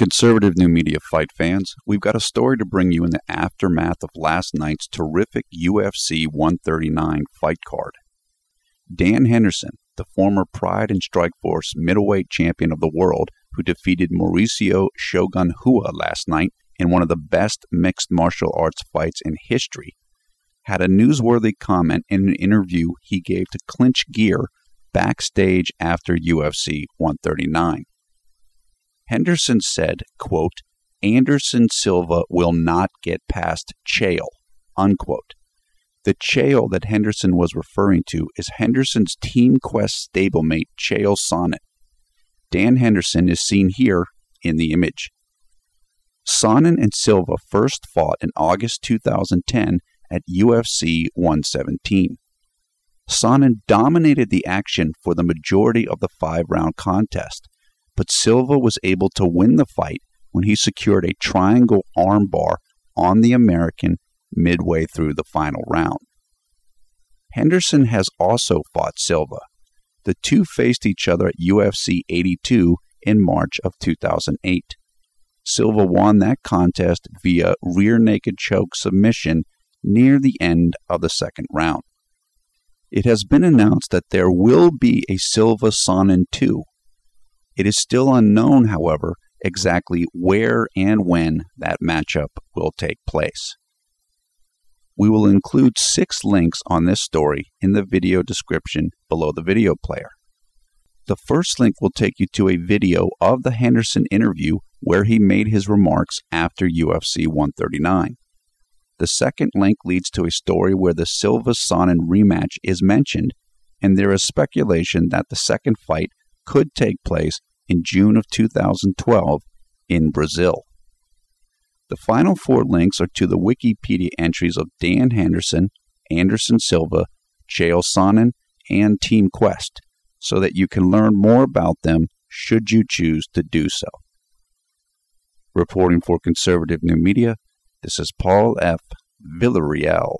Conservative New Media Fight fans, we've got a story to bring you in the aftermath of last night's terrific UFC 139 fight card. Dan Henderson, the former Pride and Strikeforce middleweight champion of the world, who defeated Mauricio Shogun Rua last night in one of the best mixed martial arts fights in history, had a newsworthy comment in an interview he gave to Clinch Gear backstage after UFC 139. Henderson said, quote, Anderson Silva will not get past Chael, unquote. The Chael that Henderson was referring to is Henderson's Team Quest stablemate Chael Sonnen. Dan Henderson is seen here in the image. Sonnen and Silva first fought in August 2010 at UFC 117. Sonnen dominated the action for the majority of the five round contest, but Silva was able to win the fight when he secured a triangle armbar on the American midway through the final round. Henderson has also fought Silva. The two faced each other at UFC 82 in March of 2008. Silva won that contest via rear naked choke submission near the end of the second round. It has been announced that there will be a Silva Sonnen 2 it is still unknown, however, exactly where and when that matchup will take place. We will include six links on this story in the video description below the video player. The first link will take you to a video of the Henderson interview where he made his remarks after UFC 139. The second link leads to a story where the Silva Sonnen rematch is mentioned, and there is speculation that the second fight could take place in June of 2012 in Brazil. The final four links are to the Wikipedia entries of Dan Henderson, Anderson Silva, Chael Sonnen, and Team Quest, so that you can learn more about them should you choose to do so. Reporting for Conservative New Media, this is Paul F. Villarreal.